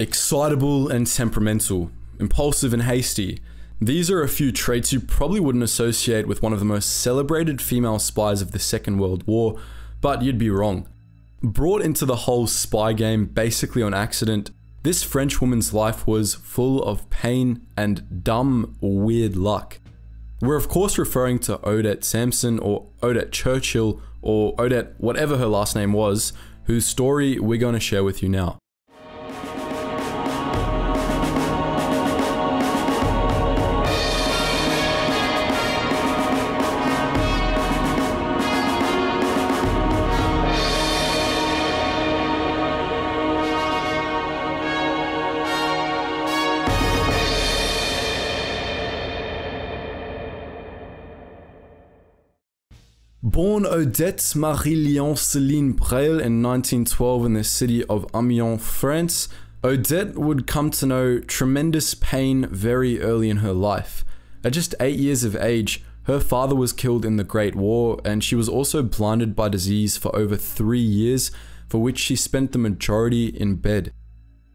Excitable and temperamental, impulsive and hasty. These are a few traits you probably wouldn't associate with one of the most celebrated female spies of the Second World War, but you'd be wrong. Brought into the whole spy game basically on accident, this French woman's life was full of pain and dumb, weird luck. We're of course referring to Odette Samson or Odette Churchill or Odette whatever her last name was, whose story we're going to share with you now. Born Odette Marie-Léon Céline Brailly in 1912 in the city of Amiens, France, Odette would come to know tremendous pain very early in her life. At just 8 years of age, her father was killed in the Great War and she was also blinded by disease for over 3 years, for which she spent the majority in bed.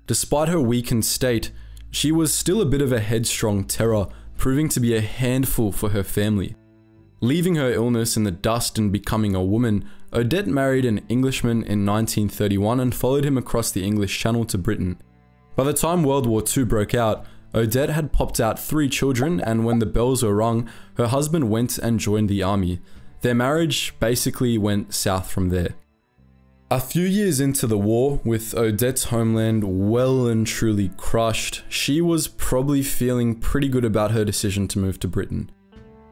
Despite her weakened state, she was still a bit of a headstrong terror, proving to be a handful for her family. Leaving her illness in the dust and becoming a woman, Odette married an Englishman in 1931 and followed him across the English Channel to Britain. By the time World War II broke out, Odette had popped out three children, and when the bells were rung, her husband went and joined the army. Their marriage basically went south from there. A few years into the war, with Odette's homeland well and truly crushed, she was probably feeling pretty good about her decision to move to Britain.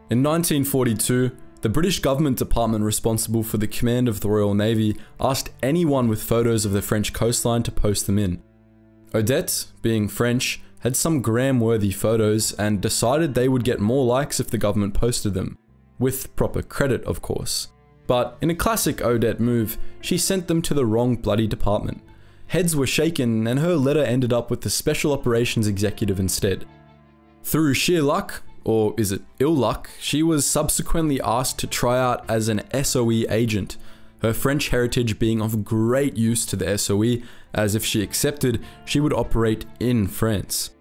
In 1942, the British government department responsible for the command of the Royal Navy asked anyone with photos of the French coastline to post them in. Odette, being French, had some gram-worthy photos and decided they would get more likes if the government posted them. With proper credit, of course. But in a classic Odette move, she sent them to the wrong bloody department. Heads were shaken and her letter ended up with the Special Operations Executive instead. Through sheer luck, or is it ill luck, she was subsequently asked to try out as an SOE agent, her French heritage being of great use to the SOE, as if she accepted, she would operate in France.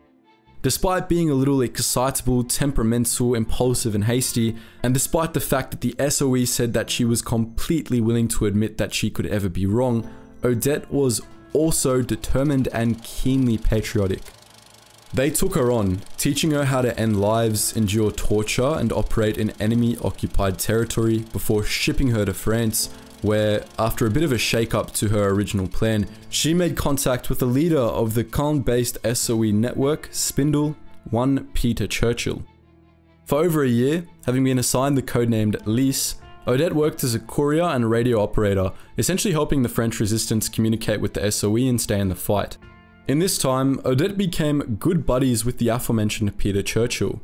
Despite being a little excitable, temperamental, impulsive, and hasty, and despite the fact that the SOE said that she was completely willing to admit that she could ever be wrong, Odette was also determined and keenly patriotic. They took her on, teaching her how to end lives, endure torture, and operate in enemy occupied territory before shipping her to France, where, after a bit of a shake up to her original plan, she made contact with the leader of the Caen based SOE network, Spindle, one Peter Churchill. For over a year, having been assigned the codenamed Lise, Odette worked as a courier and radio operator, essentially helping the French resistance communicate with the SOE and stay in the fight. In this time, Odette became good buddies with the aforementioned Peter Churchill.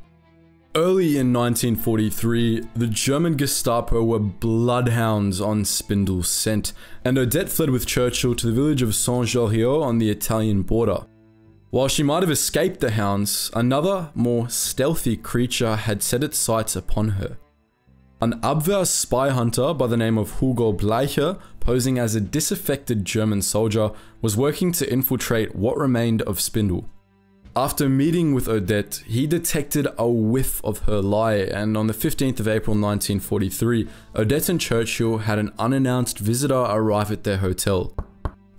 Early in 1943, the German Gestapo were bloodhounds on Spindle's scent, and Odette fled with Churchill to the village of Saint-Gilles on the Italian border. While she might have escaped the hounds, another, more stealthy creature had set its sights upon her. An Abwehr spy hunter by the name of Hugo Bleicher, posing as a disaffected German soldier, was working to infiltrate what remained of Spindle. After meeting with Odette, he detected a whiff of her lie, and on the 15th of April 1943, Odette and Churchill had an unannounced visitor arrive at their hotel.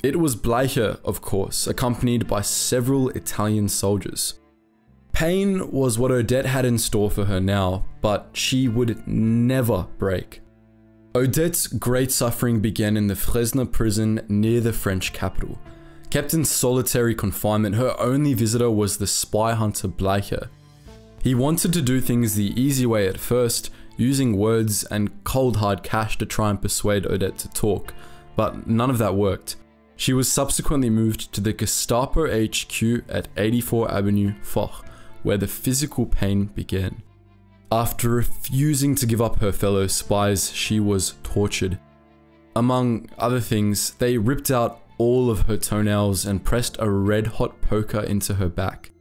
It was Bleicher, of course, accompanied by several Italian soldiers. Pain was what Odette had in store for her now, but she would never break. Odette's great suffering began in the Fresnes prison near the French capital. Kept in solitary confinement, her only visitor was the spy hunter Bleicher. He wanted to do things the easy way at first, using words and cold hard cash to try and persuade Odette to talk, but none of that worked. She was subsequently moved to the Gestapo HQ at 84 Avenue Foch, where the physical pain began. After refusing to give up her fellow spies, she was tortured. Among other things, they ripped out all of her toenails and pressed a red hot poker into her back.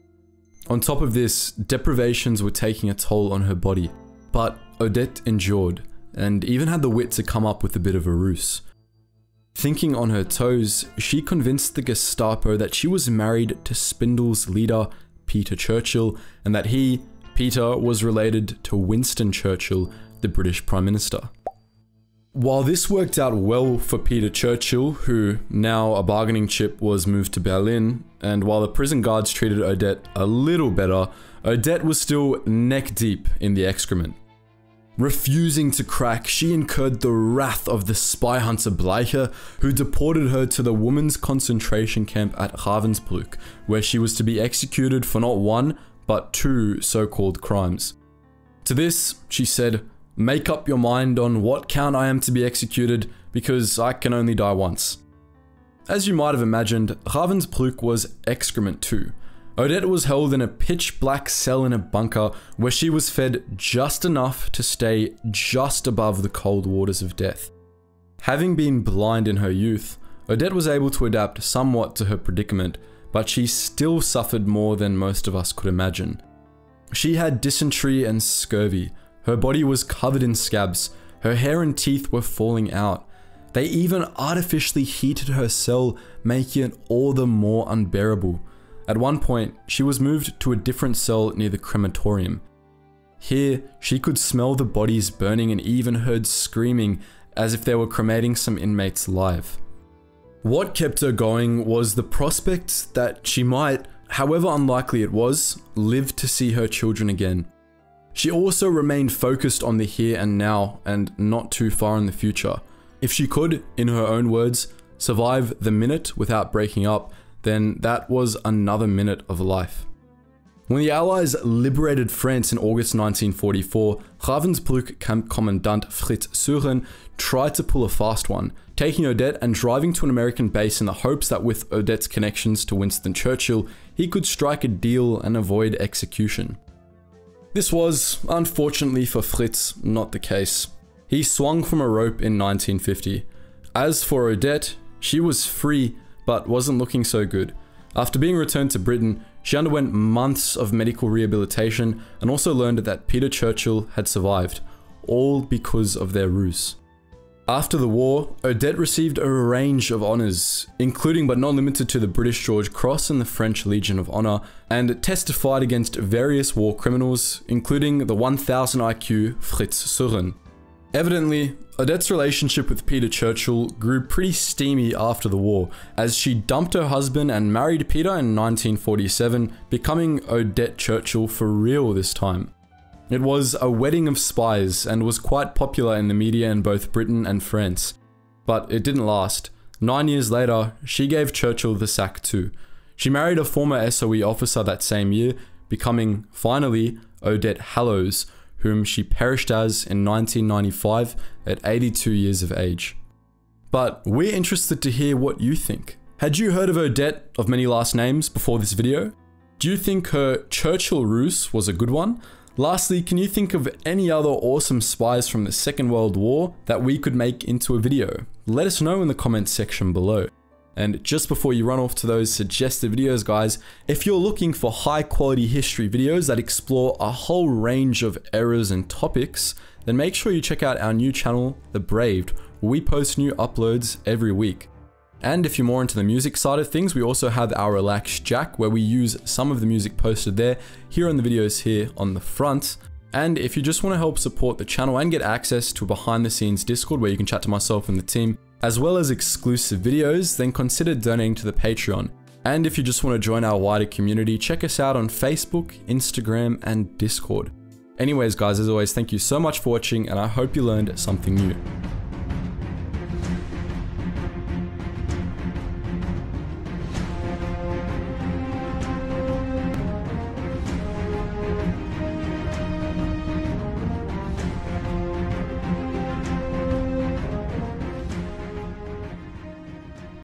On top of this, deprivations were taking a toll on her body, but Odette endured, and even had the wit to come up with a bit of a ruse. Thinking on her toes, she convinced the Gestapo that she was married to Spindle's leader, Peter Churchill, and that he, Peter, was related to Winston Churchill, the British Prime Minister. While this worked out well for Peter Churchill, who now a bargaining chip was moved to Berlin, and while the prison guards treated Odette a little better, Odette was still neck deep in the excrement. Refusing to crack, she incurred the wrath of the spy hunter Bleicher, who deported her to the women's concentration camp at Ravensbrück, where she was to be executed for not one, but two so called crimes. To this, she said, Make up your mind on what count I am to be executed, because I can only die once. As you might have imagined, Ravensbrück was excrement too. Odette was held in a pitch black cell in a bunker where she was fed just enough to stay just above the cold waters of death. Having been blind in her youth, Odette was able to adapt somewhat to her predicament, but she still suffered more than most of us could imagine. She had dysentery and scurvy, her body was covered in scabs, her hair and teeth were falling out. They even artificially heated her cell, making it all the more unbearable. At one point, she was moved to a different cell near the crematorium. Here, she could smell the bodies burning and even heard screaming as if they were cremating some inmates alive. What kept her going was the prospect that she might, however unlikely it was, live to see her children again. She also remained focused on the here and now and not too far in the future. If she could, in her own words, survive the minute without breaking up, then that was another minute of life. When the Allies liberated France in August 1944, Ravensbrück camp commandant Fritz Suren tried to pull a fast one, taking Odette and driving to an American base in the hopes that with Odette's connections to Winston Churchill, he could strike a deal and avoid execution. This was, unfortunately for Fritz, not the case. He swung from a rope in 1950. As for Odette, she was free but wasn't looking so good. After being returned to Britain, she underwent months of medical rehabilitation and also learned that Peter Churchill had survived, all because of their ruse. After the war, Odette received a range of honours, including but not limited to the British George Cross and the French Legion of Honour, and testified against various war criminals, including the 1000 IQ Fritz Suren. Evidently, Odette's relationship with Peter Churchill grew pretty steamy after the war, as she dumped her husband and married Peter in 1947, becoming Odette Churchill for real this time. It was a wedding of spies and was quite popular in the media in both Britain and France. But it didn't last. Nine years later, she gave Churchill the sack too. She married a former SOE officer that same year, becoming, finally, Odette Hallowes, whom she perished as in 1995 at 82 years of age. But we're interested to hear what you think. Had you heard of Odette of many last names before this video? Do you think her Churchill ruse was a good one? Lastly, can you think of any other awesome spies from the Second World War that we could make into a video? Let us know in the comments section below. And just before you run off to those suggested videos, guys, if you're looking for high quality history videos that explore a whole range of errors and topics, then make sure you check out our new channel, The Braved, where we post new uploads every week. And if you're more into the music side of things, we also have our Relax Jack, where we use some of the music posted there, here on the videos here on the front. And if you just want to help support the channel and get access to a behind the scenes Discord where you can chat to myself and the team, as well as exclusive videos, then consider donating to the Patreon. And if you just want to join our wider community, check us out on Facebook, Instagram, and Discord. Anyways, guys, as always, thank you so much for watching, and I hope you learned something new.